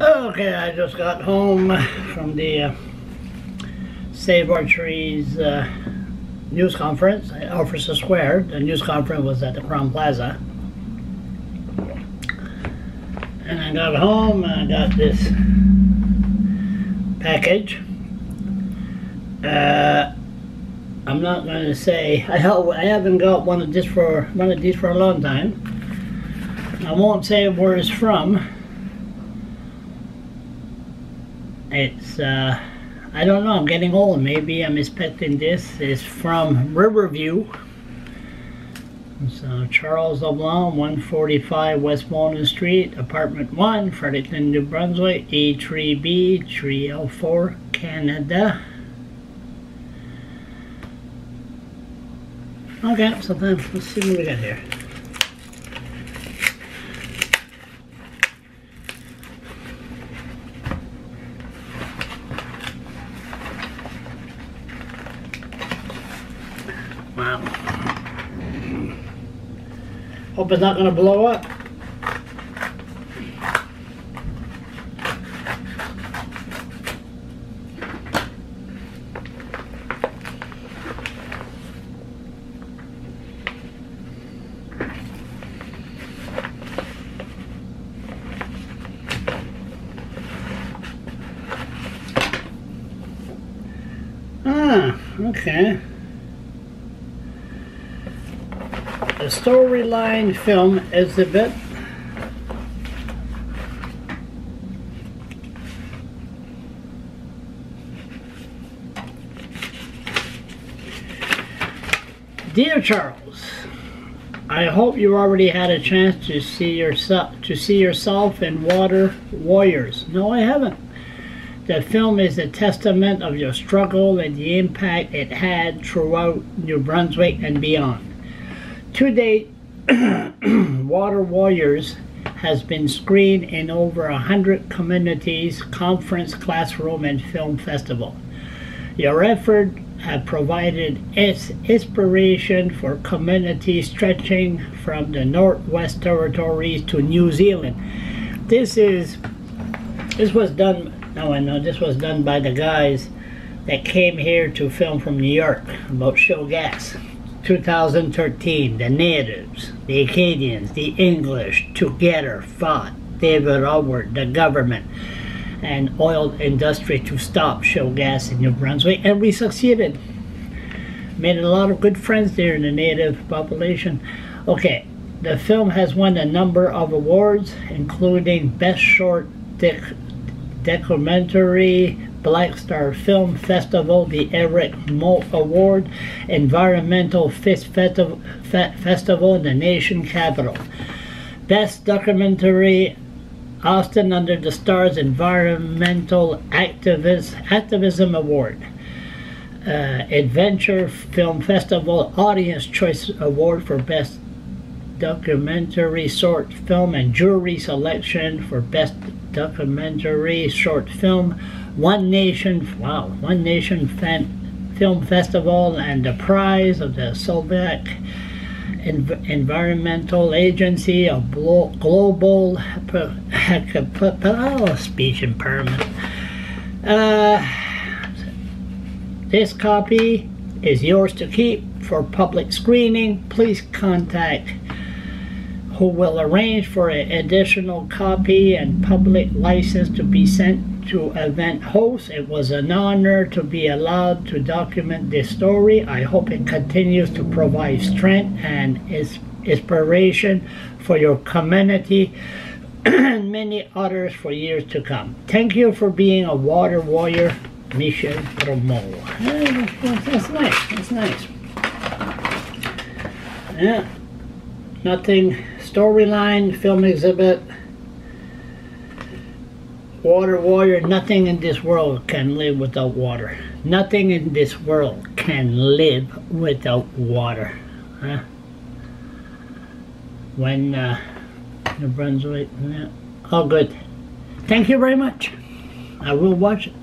Okay, I just got home from the uh, Save Our Trees uh, news conference at Officer Square. The news conference was at the Crowne Plaza. And I got home and I got this package. Uh, I'm not going to say I, I haven't got one of this for one of these for a long time. I won't say where it's from. It's uh, I don't know. I'm getting old. Maybe I'm expecting this. It's from Riverview. So Charles LeBlanc, 145 West Westmorland Street, Apartment 1, Fredericton, New Brunswick, E3B, 3L4, Canada. Okay, so then let's see what we got here. Wow. Hope it's not gonna blow up. Ah, okay. The storyline film exhibit Dear Charles, I hope you already had a chance to see yourself to see yourself in Water Warriors. No, I haven't. The film is a testament of your struggle and the impact it had throughout New Brunswick and beyond. To date, Water Warriors has been screened in over hundred communities, conference, classroom, and film festival. Your effort have provided its inspiration for communities stretching from the Northwest Territories to New Zealand. This is this was done now I know this was done by the guys that came here to film from New York about shale gas. 2013, the natives, the Acadians, the English together fought David Alward, the government, and oil industry to stop shale gas in New Brunswick, and we succeeded. Made a lot of good friends there in the native population. Okay, the film has won a number of awards, including Best Short Dic- Documentary, Black Star Film Festival, the Eric Moe Award, Environmental Fist Festi- Fe- Festival in the nation capital. Best Documentary, Austin Under the Stars Environmental Activism Award. Uh, Adventure Film Festival Audience Choice Award for Best Documentary Short Film and Jury Selection for Best Documentary Short Film. One Nation, wow, One Nation Film Festival and the prize of the Slovak Env- Environmental Agency of Glo- Global Speech Impairment. Uh, this copy is yours to keep for public screening. Please contact who will arrange for an additional copy and public license to be sent to event host. It was an honor to be allowed to document this story. I hope it continues to provide strength and inspiration for your community and many others for years to come. Thank you for being a water warrior, Michel That's, that's nice. That's nice. Yeah. Nothing. Storyline, film exhibit. Water warrior. Nothing in this world can live without water. Nothing in this world can live without water. Huh? When uh, New Brunswick, yeah. all good. Thank you very much. I will watch it.